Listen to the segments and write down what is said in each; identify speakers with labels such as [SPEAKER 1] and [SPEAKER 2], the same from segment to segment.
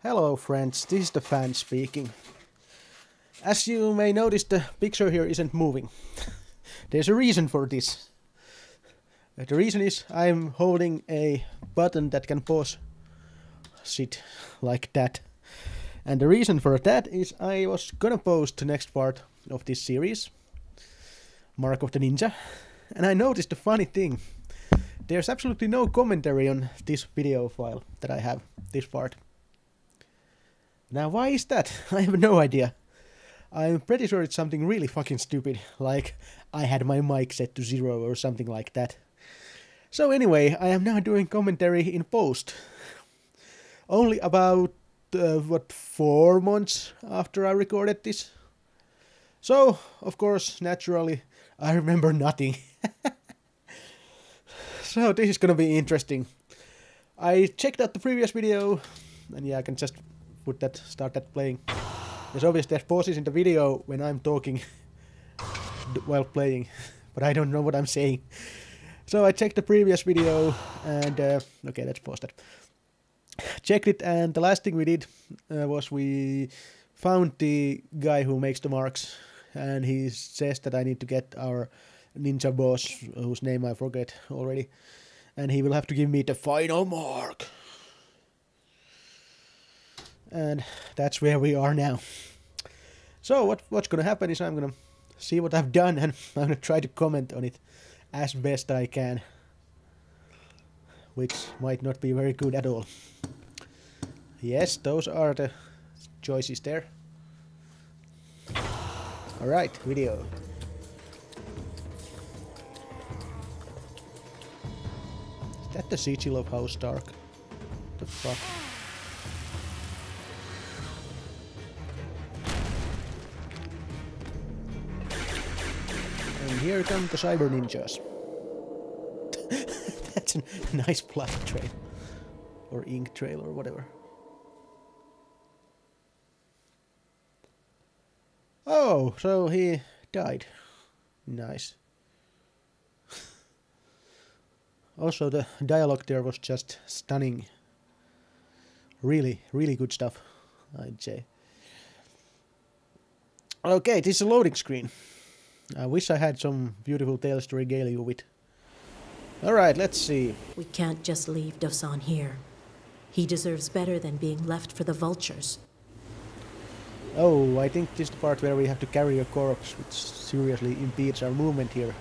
[SPEAKER 1] Hello friends, this is the Phann speaking. As you may notice, the picture here isn't moving. There's a reason for this. Uh, the reason is I'm holding a button that can pause shit like that. And the reason for that is I was gonna post the next part of this series, Mark of the Ninja, and I noticed a funny thing. There's absolutely no commentary on this video file that I have, this part. Now, why is that? I have no idea. I'm pretty sure it's something really fucking stupid, like I had my mic set to zero or something like that. So anyway, I am now doing commentary in post. Only about, uh, what, four months after I recorded this. So, of course, naturally, I remember nothing. so this is gonna be interesting. I checked out the previous video, and yeah, I can just put that, start that playing. There's obviously there's pauses in the video when I'm talking while playing, but I don't know what I'm saying. So I checked the previous video and uh, okay, let's pause that. Checked it and the last thing we did uh, was we found the guy who makes the marks and he says that I need to get our ninja boss whose name I forget already and he will have to give me the final mark and that's where we are now. So what what's gonna happen is I'm gonna see what I've done and I'm gonna try to comment on it as best I can, which might not be very good at all. Yes, those are the choices there. Alright, video. Is that the sigil of House Stark? The fuck? And here come the cyber ninjas. That's a nice blood trail. Or ink trail or whatever. Oh, so he died. Nice. Also, the dialogue there was just stunning. Really, really good stuff, I'd say. Okay, this is a loading screen. I wish I had some beautiful tales to regale you with. Alright, let's see.
[SPEAKER 2] We can't just leave Dosan here. He deserves better than being left for the vultures.
[SPEAKER 1] Oh, I think this is the part where we have to carry a corpse, which seriously impedes our movement here.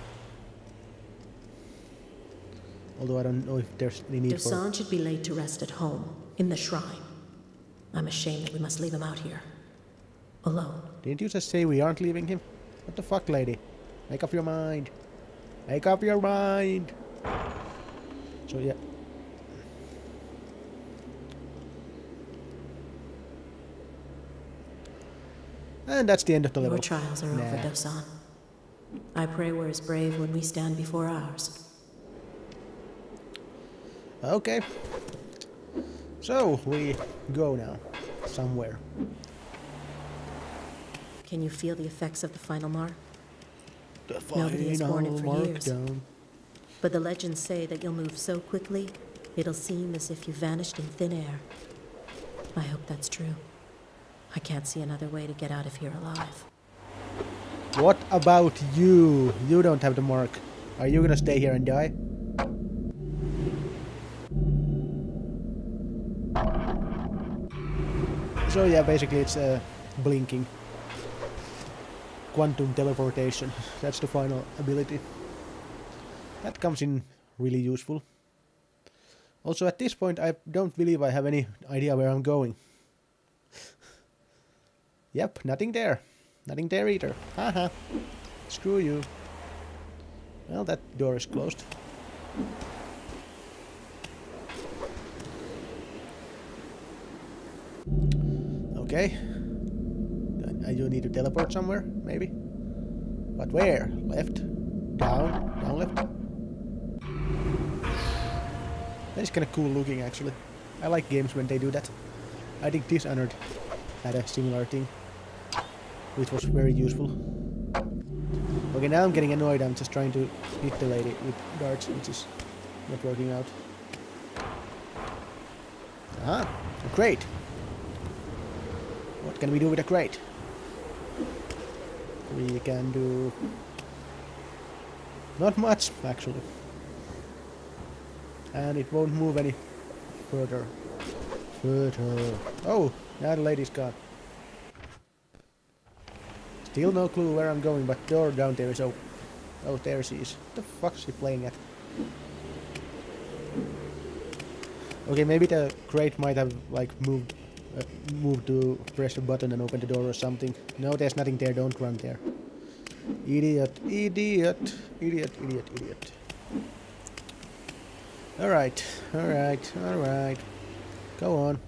[SPEAKER 1] Although I don't know if there's any need for...
[SPEAKER 2] Dosan should be laid to rest at home, in the shrine. I'm ashamed that we must leave him out here. Alone.
[SPEAKER 1] Didn't you just say we aren't leaving him? What the fuck, lady? Make up your mind. Make up your mind. So, yeah. And that's the end of the level.
[SPEAKER 2] Your trials are
[SPEAKER 1] Nah.
[SPEAKER 2] over, Dosan. I pray we're as brave when we stand before ours.
[SPEAKER 1] Okay. So, we go now. Somewhere.
[SPEAKER 2] Can you feel the effects of the final mark?
[SPEAKER 1] The
[SPEAKER 2] Nobody has worn it for years. But the legends say that you'll move so quickly, it'll seem as if you vanished in thin air. I hope that's true. I can't see another way to get out of here alive.
[SPEAKER 1] What about you? You don't have the mark. Are you gonna stay here and die? So yeah, basically it's uh, blinking. Quantum teleportation. That's the final ability. That comes in really useful. Also at this point I don't believe I have any idea where I'm going. Yep, nothing there. Nothing there either. Haha. Screw you. Well, that door is closed. Okay. I do need to teleport somewhere, maybe? But where? Left? Down? Down left? That is kinda cool looking actually. I like games when they do that. I think Dishonored had a similar thing, which was very useful. Okay, now I'm getting annoyed. I'm just trying to hit the lady with darts, which is not working out. Ah, great. What can we do with a crate? We can do... Not much, actually. And it won't move any further. Further. Oh, now the lady's gone. Still no clue where I'm going, but door down there is open. Oh, there she is. What the fuck's she playing at? Okay, maybe the crate might have like moved uh, moved to press a button and open the door or something. No, there's nothing there. Don't run there. Idiot, idiot, idiot, idiot, idiot. Alright, alright, alright. Go on.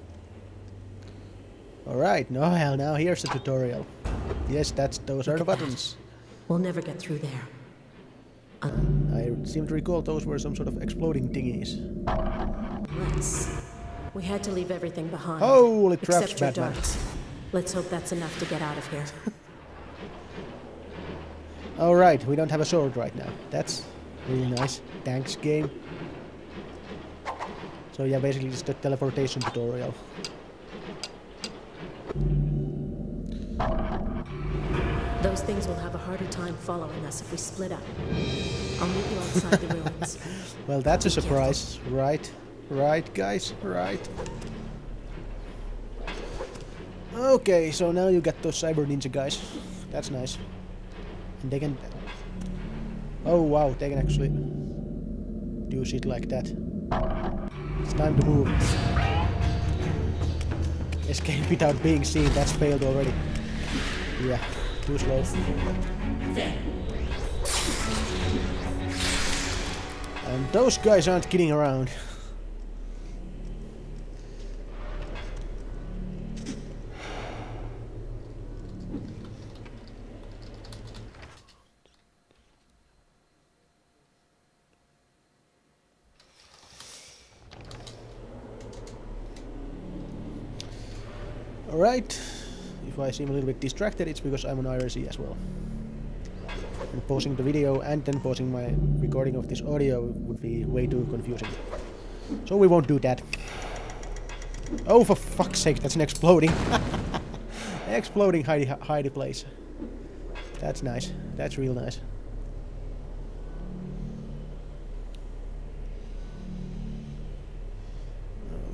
[SPEAKER 1] Alright, no hell, now here's the tutorial. Yes, that's those are the buttons.
[SPEAKER 2] We'll never get through there.
[SPEAKER 1] I seem to recall those were some sort of exploding thingies.
[SPEAKER 2] Let's. We had to leave everything behind.
[SPEAKER 1] Holy traps,
[SPEAKER 2] except your
[SPEAKER 1] Batman.
[SPEAKER 2] darts. Let's hope that's enough to get out of here.
[SPEAKER 1] Alright, we don't have a sword right now. That's really nice. Thanks, game. So yeah, basically it's a teleportation tutorial.
[SPEAKER 2] Those things will have a harder time following us if we split up. I'll meet you outside the ruins.
[SPEAKER 1] Well, that's a surprise. Right, right, guys, right. Okay, so now you got those cyber ninja guys. That's nice. And they can... Oh wow, they can actually do shit like that. It's time to move. Escape without being seen, that's failed already. Yeah, too slow. And those guys aren't kidding around. Alright, if I seem a little bit distracted, it's because I'm on IRC as well. And pausing the video and then pausing my recording of this audio would be way too confusing. So we won't do that. Oh, for fuck's sake, that's an exploding. exploding hidey, hidey place. That's nice. That's real nice.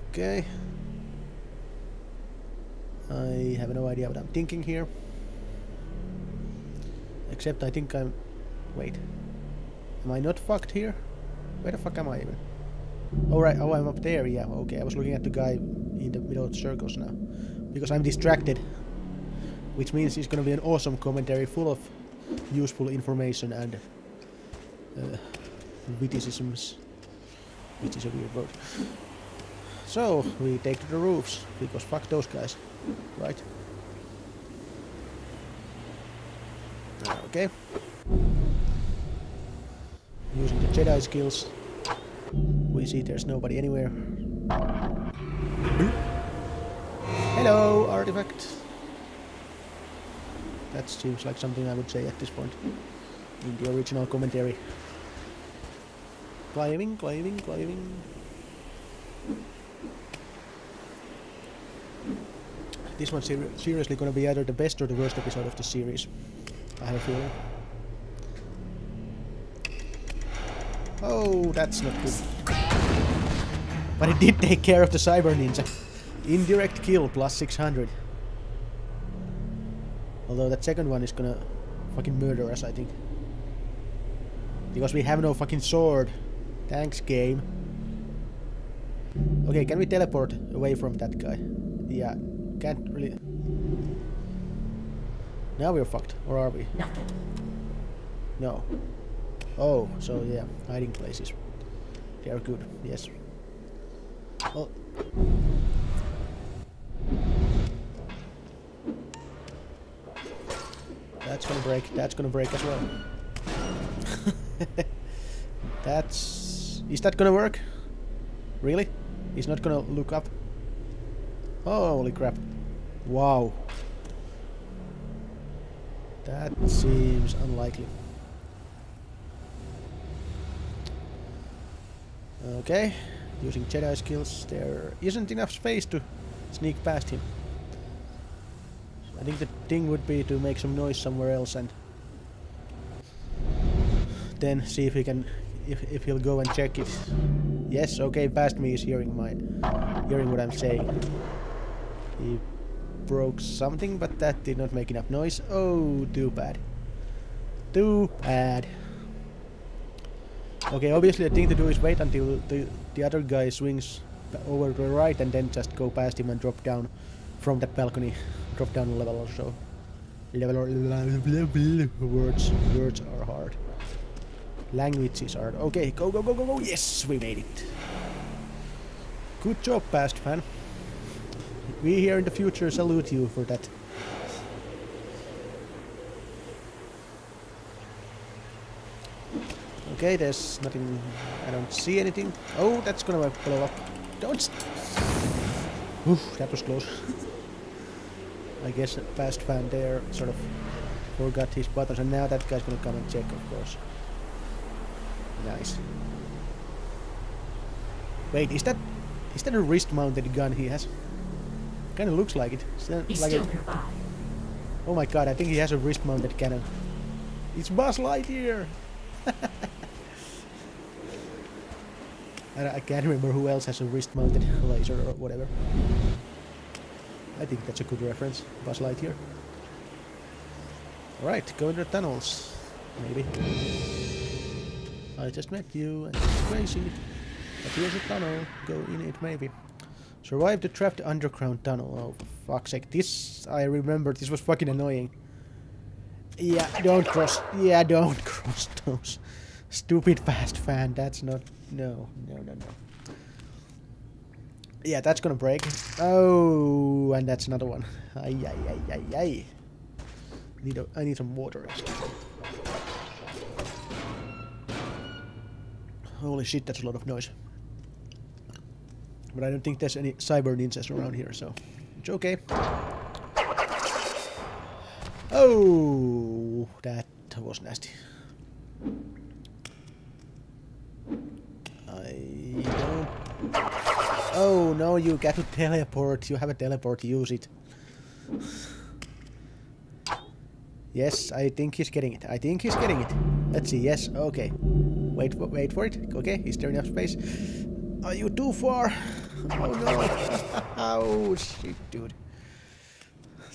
[SPEAKER 1] Okay. I have no idea what I'm thinking here. Except I think I'm... Wait. Am I not fucked here? Where the fuck am I even? Oh right, oh I'm up there, yeah, okay. I was looking at the guy in the middle of circles now. Because I'm distracted. Which means it's gonna be an awesome commentary full of useful information and uh, witticisms. Which is a weird word. So, we take to the roofs, because fuck those guys, right? Ah, okay. Using the Jedi skills, we see there's nobody anywhere. Hello, artifact. That seems like something I would say at this point in the original commentary. Climbing, climbing, climbing. This one's ser seriously gonna be either the best or the worst episode of the series. I have a feeling. Oh, that's not good. But it did take care of the Cyber Ninja. Indirect kill plus 600. Although that second one is gonna fucking murder us, I think. Because we have no fucking sword. Thanks, game. Okay, can we teleport away from that guy? Yeah, can't really... Now we're fucked, or are we?
[SPEAKER 2] Nothing.
[SPEAKER 1] No. Oh, so yeah, hiding places. They are good, yes. Oh. That's gonna break, that's gonna break as well. that's... Is that gonna work? Really? He's not gonna look up? Holy crap. Wow. That seems unlikely. Okay, using Jedi skills, there isn't enough space to sneak past him. I think the thing would be to make some noise somewhere else and then see if he can if if he'll go and check it. Yes, okay, past me is hearing my hearing what I'm saying. He broke something, but that did not make enough noise. Oh, too bad. Too bad. Okay, obviously the thing to do is wait until the, the other guy swings over to the right and then just go past him and drop down from that balcony. Drop down a level or so. Level or words words are hard. Languages are hard. Okay, go go go go go. Yes, we made it. Good job, past Phann. We here in the future salute you for that. Okay, there's nothing. I don't see anything. Oh, that's gonna blow up. Don't. Oof, that was close. I guess past Phann there sort of forgot his buttons, and now that guy's gonna come and check, of course. Nice. Wait, is that is that a wrist-mounted gun he has? Kind of looks like it.
[SPEAKER 3] He's
[SPEAKER 1] like
[SPEAKER 3] still nearby.
[SPEAKER 1] oh my god, I think he has a wrist-mounted cannon. Uh, it's Buzz Lightyear. I, I can't remember who else has a wrist-mounted laser or whatever. I think that's a good reference. Buzz Lightyear. Alright, go into the tunnels. Maybe. I just met you and it's crazy. But here's a tunnel. Go in it maybe. Survive the trapped underground tunnel. Oh, fuck's sake. This, I remember, this was fucking annoying. Yeah, don't cross. Yeah, don't cross those. Stupid fast Phann. That's not. No, no, no, no. Yeah, that's gonna break. Oh, and that's another one. Ay, ay, ay, ay, ay. Need a, I need some water. Holy shit, that's a lot of noise. But I don't think there's any cyber ninjas around here, so it's okay. Oh, that was nasty. I don't. Oh no, you got to teleport. You have a teleport. Use it. Yes, I think he's getting it. I think he's getting it. Let's see. Yes. Okay. Wait for wait for it. Okay, is there enough space? Are you too far? Oh no! oh shit, dude.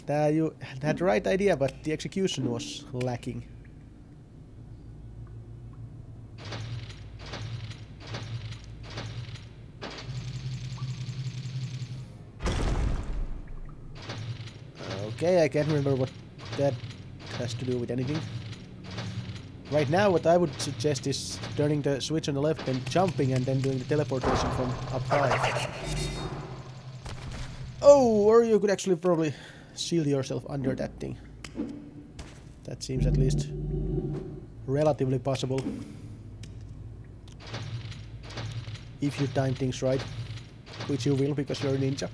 [SPEAKER 1] That you had the right idea, but the execution was lacking. Okay, I can't remember what that has to do with anything. Right now, what I would suggest is turning the switch on the left and jumping and then doing the teleportation from up high. Oh, or you could actually probably shield yourself under that thing. That seems at least relatively possible. If you time things right. Which you will because you're a ninja.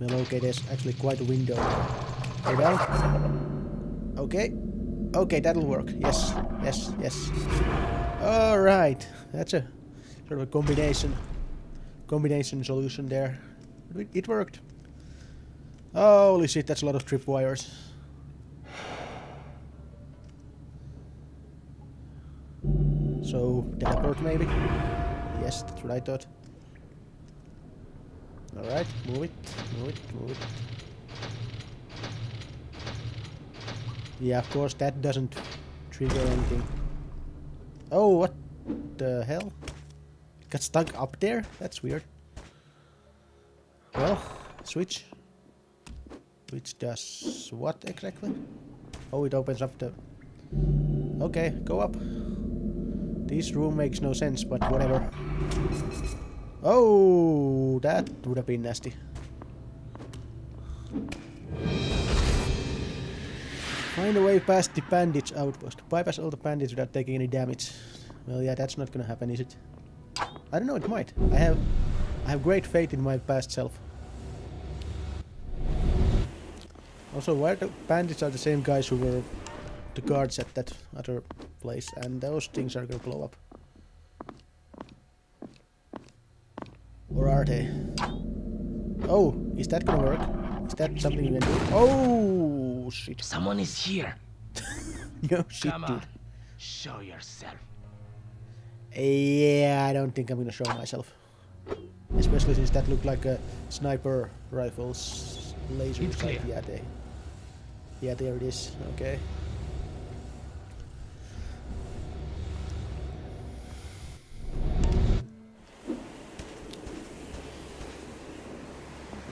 [SPEAKER 1] Well, okay, there's actually quite a window. Okay. Okay, that'll work. Yes, yes, yes. Alright. That's a sort of a combination combination solution there. It, worked. Holy shit, that's a lot of tripwires. So, teleport maybe? Yes, that's what I thought. Alright, move it, move it, move it. Yeah, of course, that doesn't trigger anything. Oh, what the hell? It got stuck up there? That's weird. Well, switch. Which does what exactly? Oh, it opens up the... Okay, go up. This room makes no sense, but whatever. Oh, that would have been nasty. Find a way past the bandit outpost. Bypass all the bandits without taking any damage. Well, yeah, that's not gonna happen, is it? I don't know, it might. I have, I have great faith in my past self. Also, why the bandits are the same guys who were the guards at that other place, and those things are gonna blow up. Or are they? Oh, is that gonna work? Is that something you can do? Oh, shit.
[SPEAKER 3] Someone is here.
[SPEAKER 1] No shit,
[SPEAKER 3] Come
[SPEAKER 1] dude.
[SPEAKER 3] Show yourself.
[SPEAKER 1] Yeah, I don't think I'm gonna show myself. Especially since that looked like a sniper rifle's laser
[SPEAKER 3] It's
[SPEAKER 1] sight. Yeah, they. Yeah, there it is. Okay.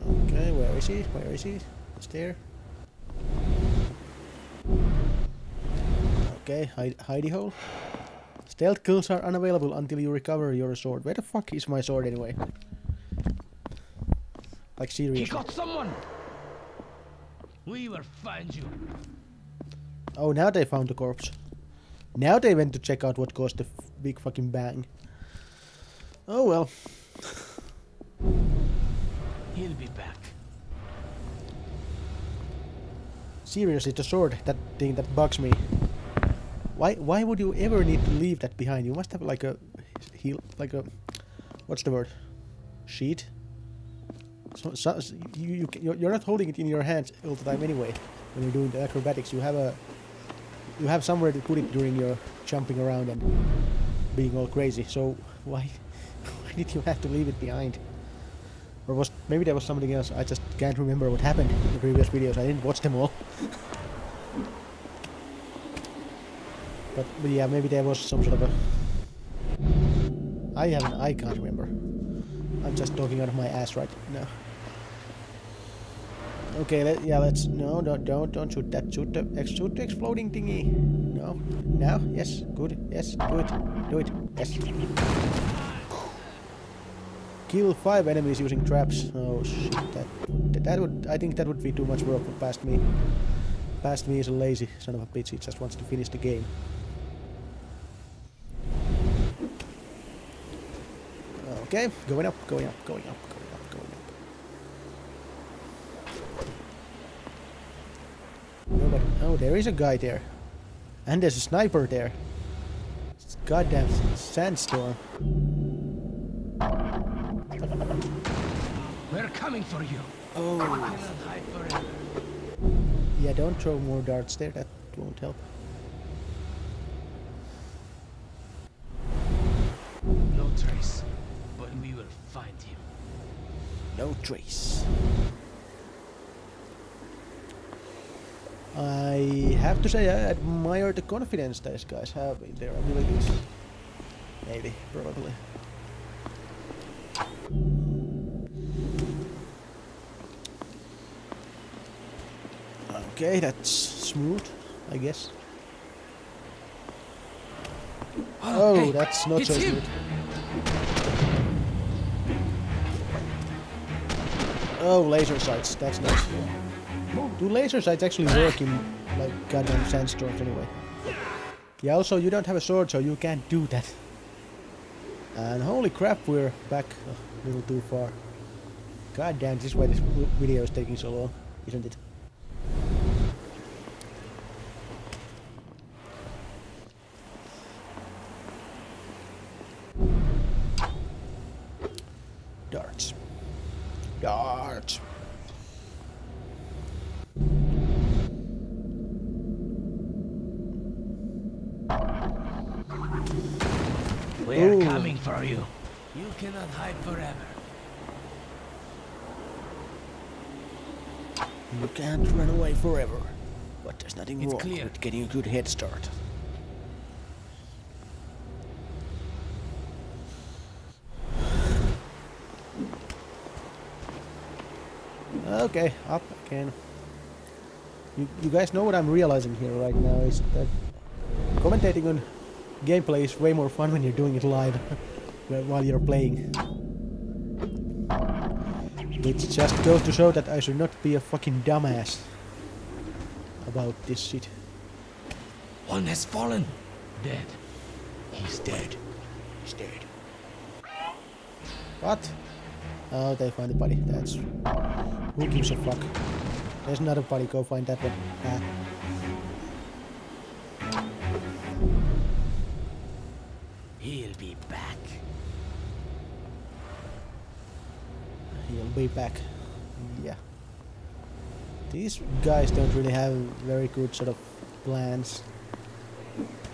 [SPEAKER 1] Okay, where is he? Where is he? It's there. Okay, hide, hidey hole. Stealth kills are unavailable until you recover your sword. Where the fuck is my sword anyway? Like seriously.
[SPEAKER 3] He got someone. We will find you.
[SPEAKER 1] Oh, now they found the corpse. Now they went to check out what caused the big fucking bang. Oh well.
[SPEAKER 3] He'll be back.
[SPEAKER 1] Seriously, the sword, that thing that bugs me. Why why would you ever need to leave that behind? You must have like a heal like a what's the word? Sheet? So, so you, you you're not holding it in your hands all the time anyway. When you're doing the acrobatics, you have a you have somewhere to put it during your jumping around and being all crazy. So why why did you have to leave it behind? Or was maybe there was something else? I just can't remember what happened in the previous videos. I didn't watch them all. but, yeah, maybe there was some sort of a. I haven't. I can't remember. I'm just talking out of my ass right now. Okay, let, yeah, let's. No, don't, don't, don't shoot that. Shoot the, shoot the exploding thingy. No. Now, yes, good. Yes, do it. Do it. Yes. Kill five enemies using traps. Oh shit, that, that that would. I think that would be too much work for past me. Past me is a lazy son of a bitch. He just wants to finish the game. Okay, going up, going up, going up, going up, going up. Nobody. Oh, there is a guy there. And there's a sniper there. It's goddamn sandstorm.
[SPEAKER 3] We're coming for you.
[SPEAKER 1] Oh.
[SPEAKER 3] We cannot hide forever.
[SPEAKER 1] Yeah, don't throw more darts there. That won't help.
[SPEAKER 3] No trace,
[SPEAKER 1] No trace. I have to say I admire the confidence these guys have in their abilities. Maybe, probably. Okay, that's smooth, I guess. Oh,
[SPEAKER 3] hey,
[SPEAKER 1] that's not so
[SPEAKER 3] it's him.
[SPEAKER 1] smooth. Oh, laser sights. That's nice. Do laser sights actually work in like goddamn sandstorms anyway? Yeah. Also, you don't have a sword, so you can't do that. And holy crap, we're back a little too far. God damn, this is why this video is taking so long, isn't it? Darts. Darts.
[SPEAKER 3] We're
[SPEAKER 1] Ooh.
[SPEAKER 3] coming for you. You cannot hide forever.
[SPEAKER 1] You can't run away forever. But there's nothing
[SPEAKER 3] It's
[SPEAKER 1] wrong
[SPEAKER 3] clear.
[SPEAKER 1] with getting a good head start. Okay, up again. You, you guys know what I'm realizing here right now is that commentating on gameplay is way more fun when you're doing it live while you're playing. Which just goes to show that I should not be a fucking dumbass about this shit.
[SPEAKER 3] One has fallen. Dead.
[SPEAKER 1] He's dead. He's dead. What? Oh, they find the body. That's... Who gives a fuck? There's another body. Go find that one. Ah.
[SPEAKER 3] Back.
[SPEAKER 1] He'll be back. yeah. These guys don't really have very good sort of plans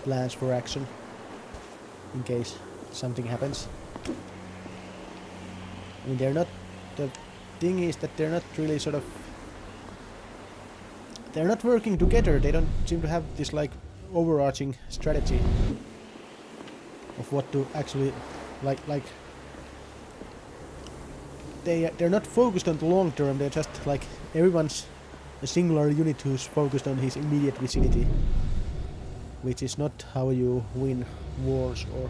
[SPEAKER 1] plans for action in case something happens. I mean they're not the thing is that they're not really sort of they're not working together. They don't seem to have this like overarching strategy of what to actually like like they they're not focused on the long term. They're just like everyone's a singular unit who's focused on his immediate vicinity, which is not how you win wars or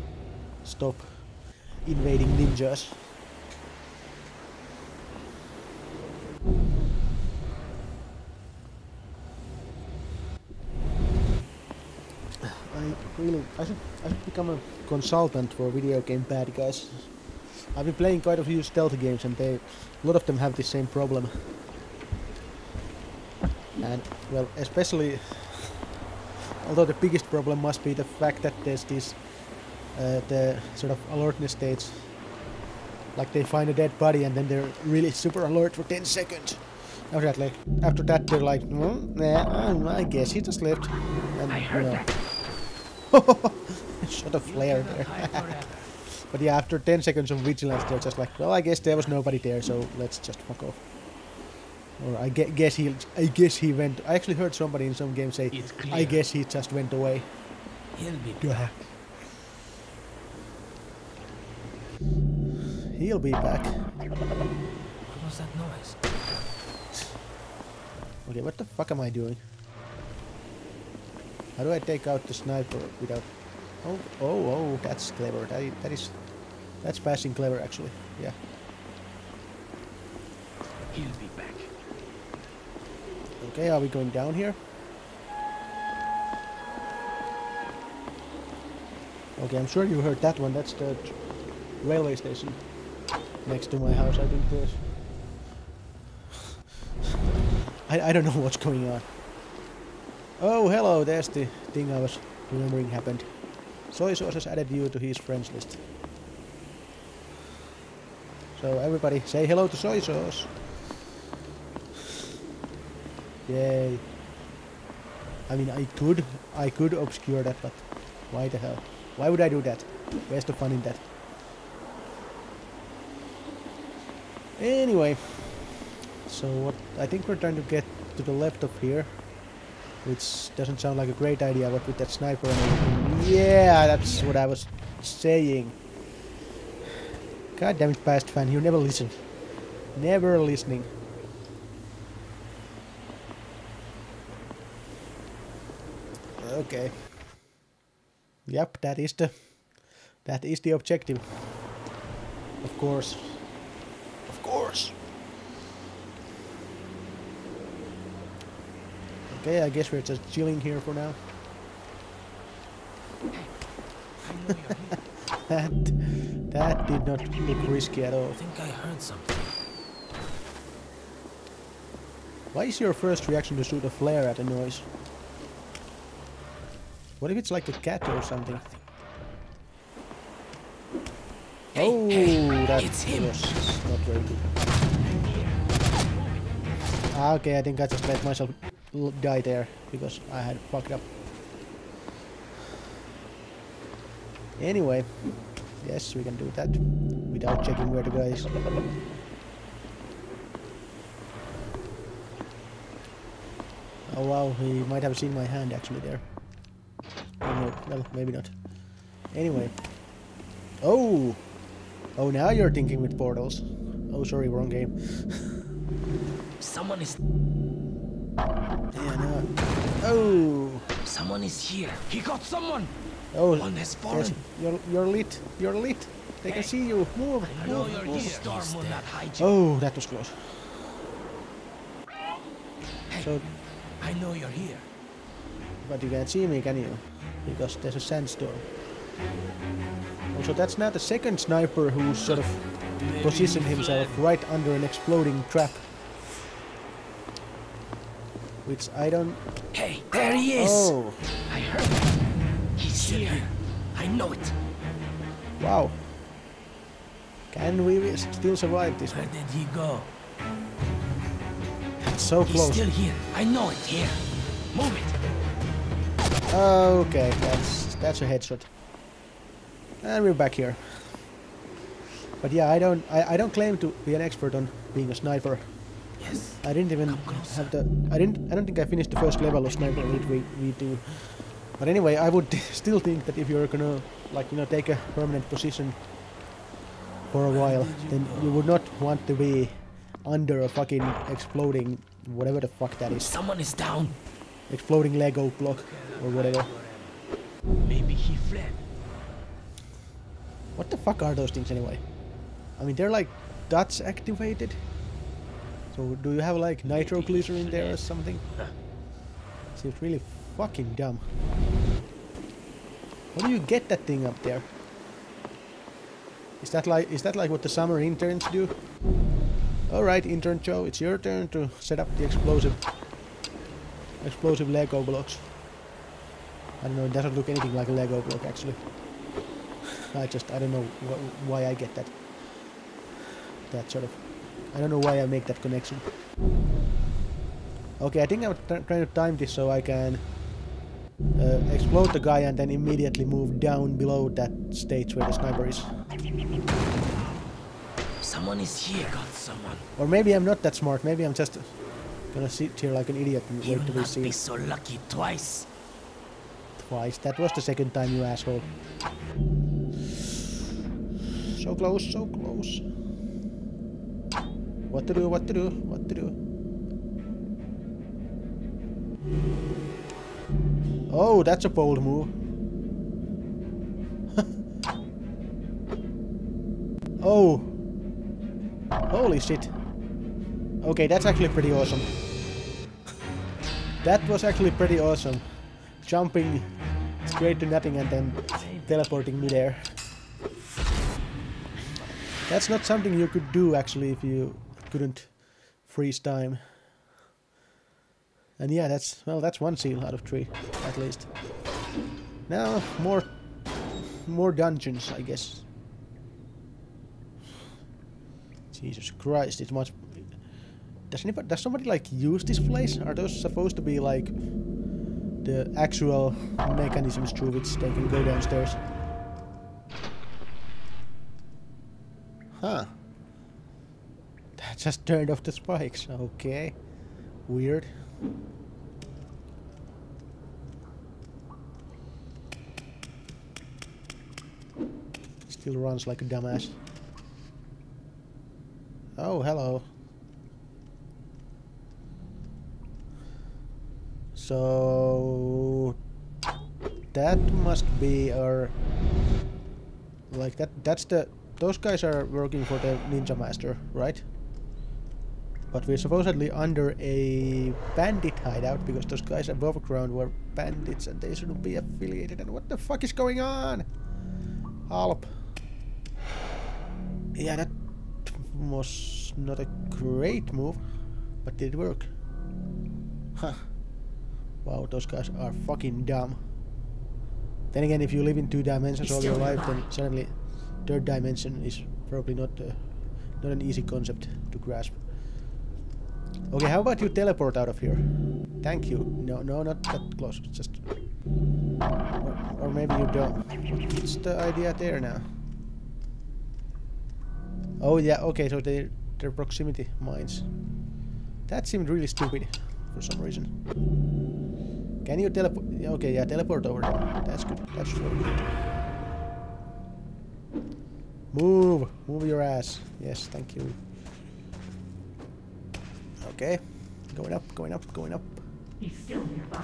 [SPEAKER 1] stop invading ninjas. I really I should I should become a consultant for video game bad guys. I've been playing quite a few stealth games and they a lot of them have the same problem. And well especially although the biggest problem must be the fact that there's this uh, the sort of alertness states like they find a dead body and then they're really super alert for 10 seconds after that like after that they're like yeah, I guess he just left and
[SPEAKER 3] I heard
[SPEAKER 1] you know,
[SPEAKER 3] that.
[SPEAKER 1] Shot a flare there. but yeah, after 10 seconds of vigilance, they're just like, well, I guess there was nobody there, so let's just fuck off. Or I gue- guess he, I guess he went. I actually heard somebody in some game say, I guess he just went away.
[SPEAKER 3] He'll be
[SPEAKER 1] Yeah. He'll be back.
[SPEAKER 3] What was that noise?
[SPEAKER 1] Okay, what the fuck am I doing? How do I take out the sniper without? Oh, oh, oh! That's clever. That is, that is, that's passing clever actually. Yeah.
[SPEAKER 3] He'll be back.
[SPEAKER 1] Okay, are we going down here? Okay, I'm sure you heard that one. That's the railway station next to my house. I think there's. I, I don't know what's going on. Oh, hello, there's the thing I was remembering happened. Soy Sauce has added you to his friends list. So everybody say hello to Soy Sauce. Yay. I mean, I could, I could obscure that, but why the hell? Why would I do that? Where's the fun in that? Anyway, so what? I think we're trying to get to the left of here, which doesn't sound like a great idea. But with that sniper yeah, that's what I was saying. God damn it, past Phann, you never listen. Never listening. Okay. Yep, that is the that is the objective. Of course. Of course. Okay, I guess we're just chilling here for now.
[SPEAKER 3] I know you're here.
[SPEAKER 1] That that did not look risky at all.
[SPEAKER 3] I think I heard something.
[SPEAKER 1] Why is your first reaction to shoot a flare at a noise? What if it's like a cat or something?
[SPEAKER 3] Hey,
[SPEAKER 1] oh,
[SPEAKER 3] hey,
[SPEAKER 1] that
[SPEAKER 3] it's him.
[SPEAKER 1] was not very good. Ah, okay, I think I just let myself die there because I had fucked up. Anyway, yes, we can do that without checking where the guy is. Oh wow, he might have seen my hand actually there. Oh no, well, maybe not. Anyway. Oh! Oh, now you're thinking with portals. Oh, sorry, wrong game.
[SPEAKER 3] Someone is
[SPEAKER 1] No. Uh, oh!
[SPEAKER 3] someone is here. He got someone.
[SPEAKER 1] Oh,
[SPEAKER 3] One has fallen.
[SPEAKER 1] You're, you're lit. You're lit. They can
[SPEAKER 3] Hey.
[SPEAKER 1] see you. Move.
[SPEAKER 3] I know you're
[SPEAKER 1] move.
[SPEAKER 3] here. Storm will not hide you.
[SPEAKER 1] Oh, that was close. So,
[SPEAKER 3] I know you're here.
[SPEAKER 1] but you can't see me, can you? Because there's a sandstorm. Also, that's now the second sniper who's sort of positioned himself right under an exploding trap. Which I don't.
[SPEAKER 3] Hey, there he is.
[SPEAKER 1] Oh,
[SPEAKER 3] I heard it. He's here. I know it.
[SPEAKER 1] wow. Can we still survive this
[SPEAKER 3] Where
[SPEAKER 1] one?
[SPEAKER 3] did he go?
[SPEAKER 1] So
[SPEAKER 3] He's
[SPEAKER 1] close.
[SPEAKER 3] still here. I know it. Here. Move it.
[SPEAKER 1] Okay, that's that's a headshot. And we're back here. But yeah, I don't I, I don't claim to be an expert on being a sniper.
[SPEAKER 3] Yes.
[SPEAKER 1] I didn't even have the I didn't I don't think I finished the first level of Sniper Elite V V2. But anyway, I would still think that if you're gonna like you know take a permanent position for a while, then you would not want to be under a fucking exploding whatever the fuck that is.
[SPEAKER 3] Someone is down.
[SPEAKER 1] Exploding Lego block or whatever.
[SPEAKER 3] Maybe he fled.
[SPEAKER 1] What the fuck are those things anyway? I mean, they're like dots activated. So do you have like nitroglycerin there or something? Seems really fucking dumb. How do you get that thing up there? Is that like is that like what the summer interns do? All right, intern Joe, it's your turn to set up the explosive explosive Lego blocks. I don't know, it doesn't look anything like a Lego block actually. I just I don't know wh- why I get that that sort of I don't know why I make that connection. Okay, I think I'm trying to time this so I can uh, explode the guy and then immediately move down below that stage where the sniper is.
[SPEAKER 3] Someone is here. Got someone.
[SPEAKER 1] Or maybe I'm not that smart. Maybe I'm just gonna sit here like an idiot and wait to be seen
[SPEAKER 3] be so lucky twice.
[SPEAKER 1] twice. That was the second time, you asshole. So close, so close. What to do, what to do, what to do. Oh, that's a bold move. oh. Holy shit. Okay, that's actually pretty awesome. that was actually pretty awesome. Jumping straight to nothing and then teleporting midair. That's not something you could do actually if you couldn't freeze time. And yeah, that's well, that's one seal out of three, at least. Now more, more dungeons, I guess. Jesus Christ, it must. Does anybody, does somebody like use this place? Are those supposed to be like the actual mechanisms through which they can go downstairs? Huh. Just turned off the spikes. Okay. Weird. Still runs like a dumbass. Oh, hello. So that must be our like that that's the those guys are working for the ninja master, right? But we're supposedly under a bandit hideout because those guys above ground were bandits and they shouldn't be affiliated. And what the fuck is going on? Help. Yeah, that was not a great move, but did it work? Huh. Wow, those guys are fucking dumb. Then again, if you live in two dimensions all your life, then suddenly third dimension is probably not uh, not an easy concept to grasp. Okay, how about you teleport out of here? Thank you. No, no, not that close. Just, or, or maybe you don't. What's the idea there now? Oh yeah, okay. So they they're proximity mines. That seemed really stupid for some reason. Can you teleport? Okay, yeah, teleport over there. That's good. That's good. Move, move your ass. Yes, thank you. Okay, going up, going up, going up.
[SPEAKER 4] He's still nearby.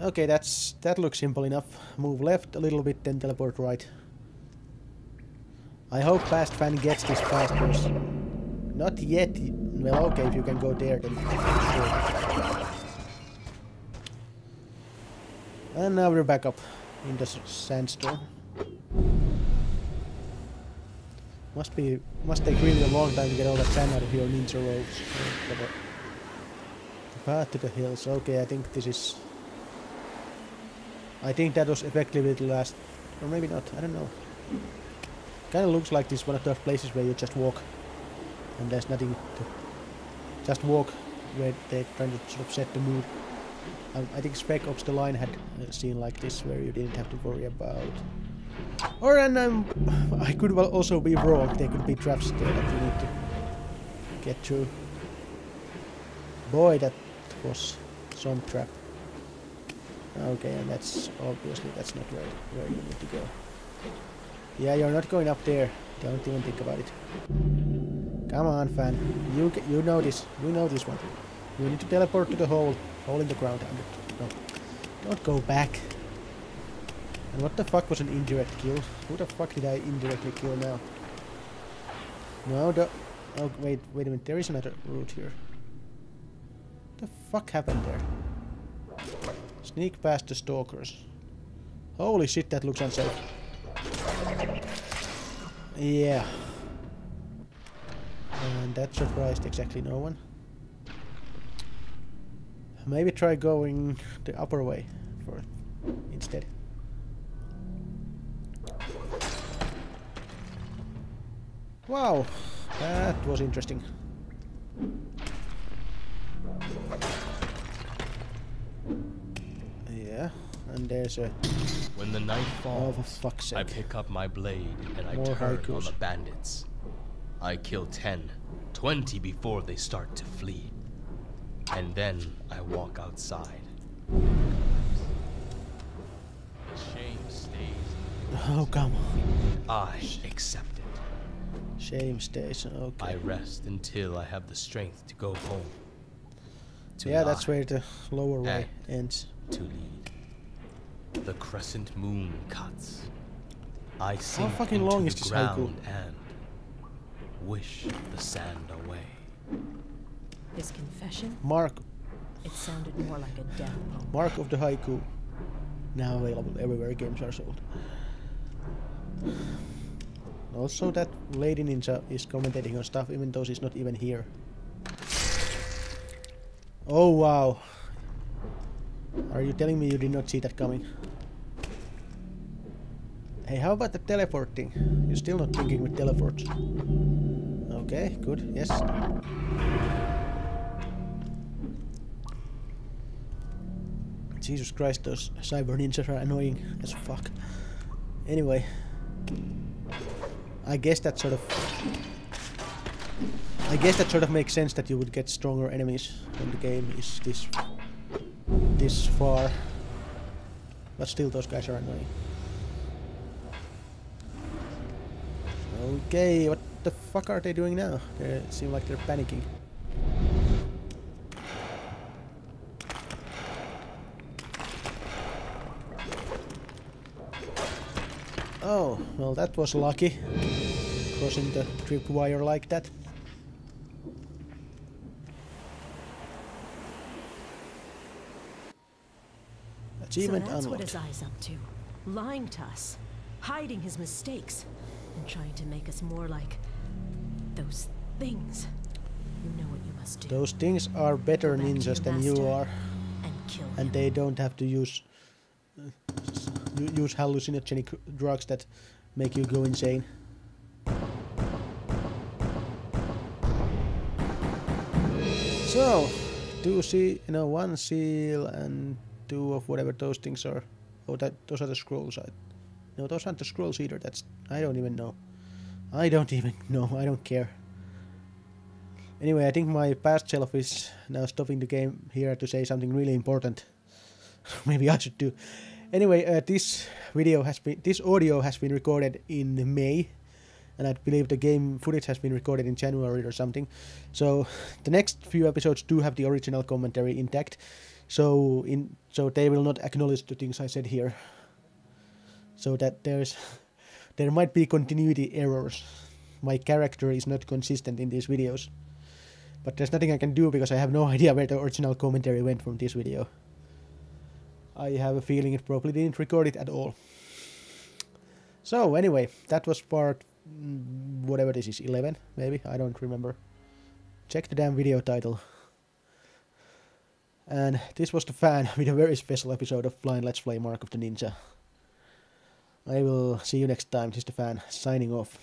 [SPEAKER 1] Okay, that's that looks simple enough. Move left a little bit, then teleport right. I hope Fast Phann gets this fast. Not yet. Well, okay, if you can go there, then sure. And now we're back up in the sandstorm. Must be must take really a long time to get all that sand out of your ninja uh, The path to the hills. Okay, I think this is I think that was effectively the last, or maybe not. I don't know. Kind of looks like this one of those places where you just walk, and there's nothing to just walk where they're trying to sort of set the mood. Um, I think Spec Ops The Line had a scene like this where you didn't have to worry about. Or and um, I could well also be wrong. There could be traps there that you need to get through. Boy, that was some trap. Okay, and that's obviously that's not where where you need to go. Yeah, you're not going up there. Don't even think about it. Come on, Phann. You you know this. You know this one. You need to teleport to the hole, hole in the ground. No, don't go back. And what the fuck was an indirect kill? Who the fuck did I indirectly kill now? No, the. Oh wait, wait a minute. There is another route here. What the fuck happened there? Sneak past the stalkers. Holy shit, that looks unsafe. Yeah. And that surprised exactly no one. Maybe try going the upper way for instead. Wow, that was interesting. Yeah, and there's a
[SPEAKER 4] When the night
[SPEAKER 1] Oh,
[SPEAKER 4] falls,
[SPEAKER 1] fuck's
[SPEAKER 4] I pick up my blade and I
[SPEAKER 1] More
[SPEAKER 4] turn on the bandits. I kill ten, twenty before they start to flee. And then I walk outside.
[SPEAKER 3] The shame stays.
[SPEAKER 1] Oh come on.
[SPEAKER 4] I accept it.
[SPEAKER 1] Shame station, okay.
[SPEAKER 4] I rest until I have the strength to go home. To
[SPEAKER 1] yeah, that's where the lower way ends.
[SPEAKER 4] to lead. The crescent moon cuts. I sink
[SPEAKER 1] fucking long
[SPEAKER 4] the
[SPEAKER 1] is this haiku?
[SPEAKER 4] ground and wish the sand away.
[SPEAKER 2] His confession?
[SPEAKER 1] Mark
[SPEAKER 2] It sounded more like a death poem.
[SPEAKER 1] Mark of the Haiku. Now available everywhere games are sold. Also, that Lady Ninja is commentating on stuff even though she's not even here. Oh wow. Are you telling me you did not see that coming? Hey, how about the teleporting? You're still not thinking with teleports. Okay, good, yes. Jesus Christ, those cyber ninjas are annoying as fuck. Anyway, I guess that sort of, I guess that sort of makes sense that you would get stronger enemies when the game is this, this far. But still, those guys are annoying. Okay, what the fuck are they doing now? They seem like they're panicking. Oh, well that was lucky. Crossing the tripwire like that. Achievement
[SPEAKER 2] so that's what his eye's up to. Lying to us. Hiding his mistakes. And trying to make us more like... those things. You know what you must do.
[SPEAKER 1] Those things are better
[SPEAKER 2] Go back to
[SPEAKER 1] ninjas than you are,
[SPEAKER 2] And
[SPEAKER 1] and they don't have to use uh, use hallucinogenic drugs that make you go insane. So, two seal, you know, one seal and two of whatever those things are. Oh, that those are the scrolls. I, no, those aren't the scrolls either. That's I don't even know. I don't even know. I don't care. Anyway, I think my past self is now stopping the game here to say something really important. Maybe I should do. Anyway, uh, this video has been, this audio has been recorded in May, and I believe the game footage has been recorded in January or something. So the next few episodes do have the original commentary intact. So in so they will not acknowledge the things I said here. So that there's there might be continuity errors. My character is not consistent in these videos. But there's nothing I can do because I have no idea where the original commentary went from this video. I have a feeling it probably didn't record it at all. So anyway, that was part mm, whatever this is, 11 maybe, I don't remember. Check the damn video title. And this was the Phann with a very special episode of Blind Let's Play Mark of the Ninja. I will see you next time. This is the Phann signing off.